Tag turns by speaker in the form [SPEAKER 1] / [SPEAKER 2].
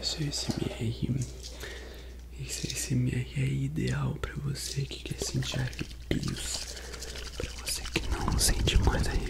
[SPEAKER 1] Esse, MR esse MR é ideal pra você que quer sentir arrepios, pra você que não sente mais arrepios.